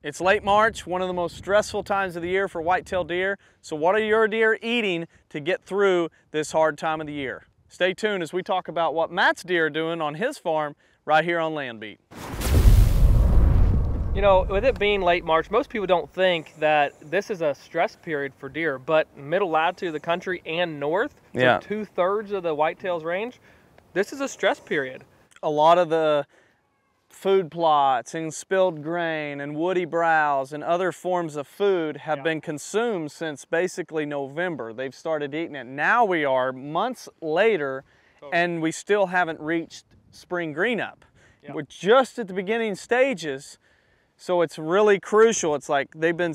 It's late March, one of the most stressful times of the year for whitetail deer. So what are your deer eating to get through this hard time of the year? Stay tuned as we talk about what Matt's deer are doing on his farm right here on Landbeat. You know, with it being late March, most people don't think that this is a stress period for deer, but middle latitude of the country and north, so Yeah. two thirds of the whitetails range, this is a stress period. A lot of the food plots and spilled grain and woody browse and other forms of food have Yeah. been consumed since basically November. They've started eating it. Now we are months later and we still haven't reached spring green up. Yeah. We're just at the beginning stages, so it's really crucial. It's like they've been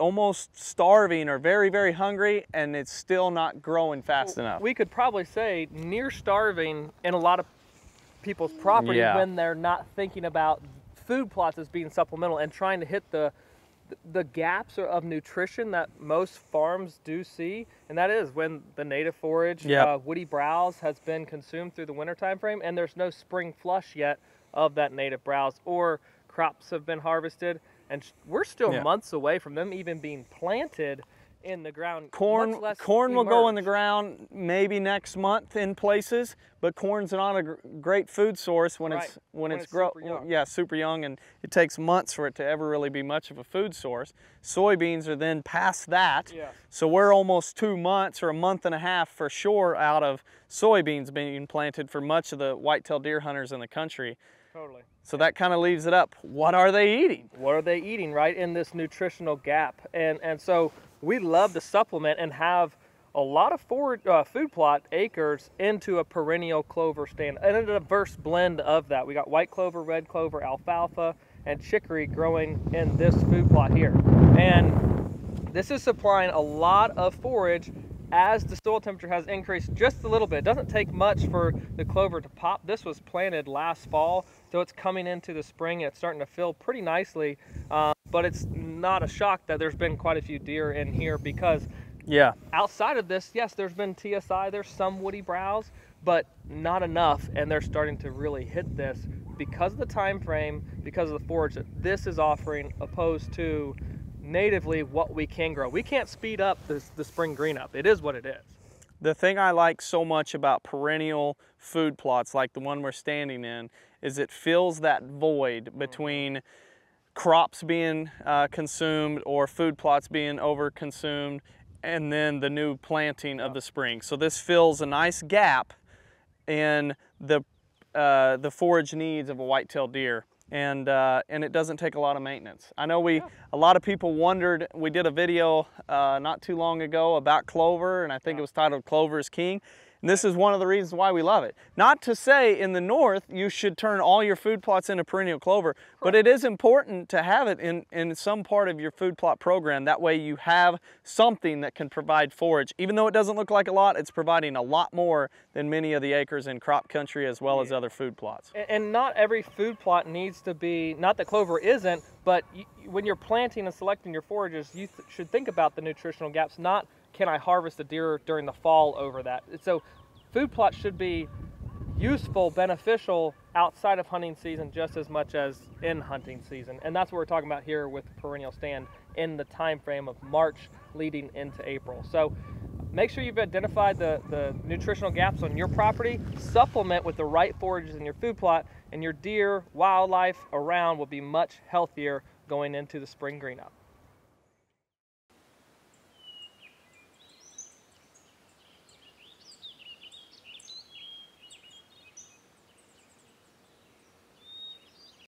almost starving or very, very hungry and it's still not growing fast enough. We could probably say near starving in a lot of people's property Yeah. when they're not thinking about food plots as being supplemental and trying to hit the the gaps of nutrition that most farms do see, and that is when the native forage, Yep. uh, woody browse, has been consumed through the winter time frame, and there's no spring flush yet of that native browse, or crops have been harvested, and we're still Yeah. months away from them even being planted in the ground. Corn, corn will go in the ground maybe next month in places, but corn's not a gr- great food source when it's when, when it's, grow. Yeah, super young, and it takes months for it to ever really be much of a food source. Soybeans are then past that, Yeah. so we're almost two months or a month and a half for sure out of soybeans being planted for much of the whitetail deer hunters in the country. Totally. So that kind of leaves it up. What are they eating? what are they eating right in this nutritional gap and and so we love to supplement and have a lot of forward uh, food plot acres into a perennial clover stand and a diverse blend of that we got white clover red clover alfalfa and chicory growing in this food plot here and this is supplying a lot of forage as the soil temperature has increased just a little bit. It doesn't take much for the clover to pop. This was planted last fall, so it's coming into the spring. It's starting to fill pretty nicely, uh, but it's not a shock that there's been quite a few deer in here because Yeah. outside of this, yes, there's been TSI, there's some woody browse, but not enough, and they're starting to really hit this because of the time frame, because of the forage that this is offering, opposed to natively what we can grow. We can't speed up this, the spring green up. It is what it is. The thing I like so much about perennial food plots like the one we're standing in is it fills that void between crops being uh, consumed or food plots being overconsumed and then the new planting of the spring. So this fills a nice gap in the, uh, the forage needs of a white-tailed deer. And, uh, and it doesn't take a lot of maintenance. I know we, a lot of people wondered, we did a video uh, not too long ago about clover and I think it was titled Clover is King. And this is one of the reasons why we love it. Not to say in the north you should turn all your food plots into perennial clover, but it is important to have it in, in some part of your food plot program. That way you have something that can provide forage. Even though it doesn't look like a lot, it's providing a lot more than many of the acres in crop country as well as other food plots. And, not every food plot needs to be, not that clover isn't, but when you're planting and selecting your forages, you should think about the nutritional gaps, not can I harvest the deer during the fall over that. So food plots should be useful, beneficial outside of hunting season just as much as in hunting season. And that's what we're talking about here with perennial stand in the time frame of March leading into April. So make sure you've identified the, the nutritional gaps on your property, supplement with the right forages in your food plot, and your deer, wildlife around will be much healthier going into the spring green up.